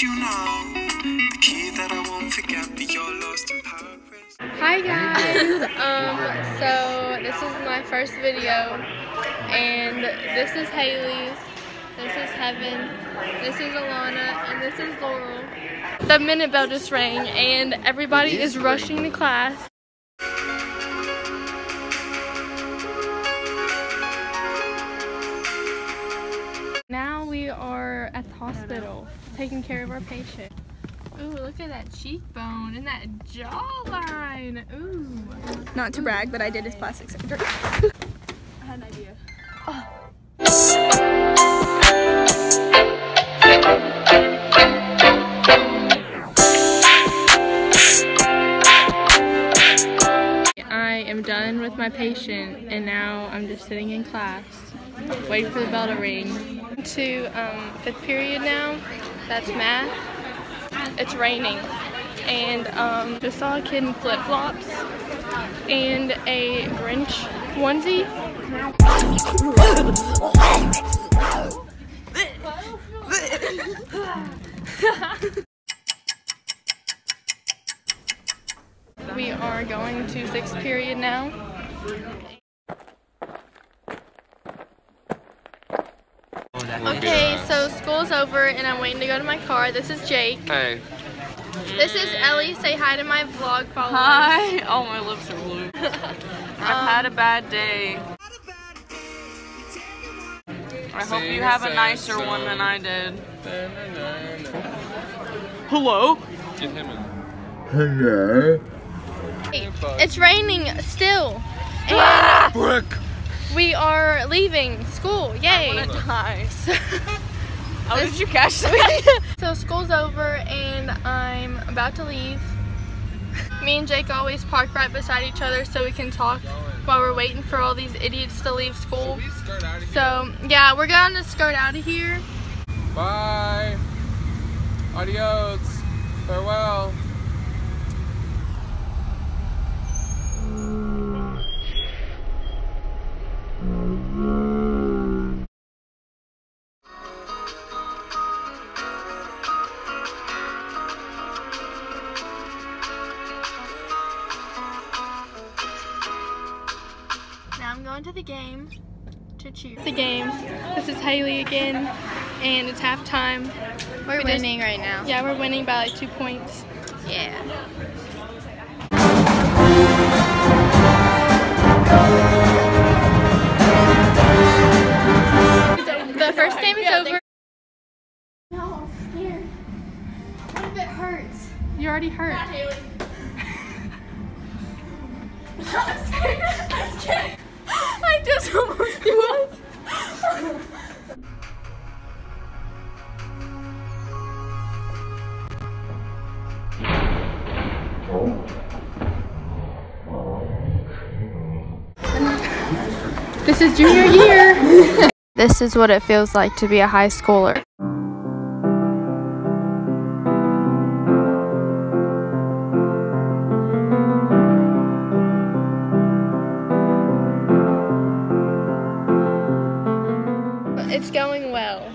you know the key that I won't forget that you're lost in Paris. Hi guys, um, so this is my first video, and this is Haley, this is Heaven, this is Alana, and this is Laurel. The minute bell just rang, and everybody is rushing to class. We are at the hospital, taking care of our patient. Ooh, look at that cheekbone and that jawline. Ooh. Not to brag, but I did his plastic surgery. I had an idea. I am done with my patient and now I'm just sitting in class waiting for the bell to ring. To um, fifth period now, that's math. It's raining and um, just saw a kid in flip-flops and a Grinch onesie. we are going to sixth period now. Okay, so school's over and I'm waiting to go to my car. This is Jake. Hey. This is Ellie. Say hi to my vlog followers. Hi. Oh, my lips are blue. I've had a bad day. I hope you have a nicer one than I did. Hello? Get him in. It's raining still. And Brick! We are leaving school. I Yay. wanna die. How did you catch that? So school's over and I'm about to leave. Me and Jake always park right beside each other so we can talk while we're waiting for all these idiots to leave school. So yeah, we're gonna skirt out of here. Bye. Adios. Going to the game to cheer. The game. This is Haley again, and it's halftime. We're We just- winning right now. Yeah, we're winning by like two points. Yeah. The first game is over. No, I'm scared. What if it hurts? You already hurt. I'm scared. I'm scared. This is junior year. this is what it feels like to be a high schooler. It's going well.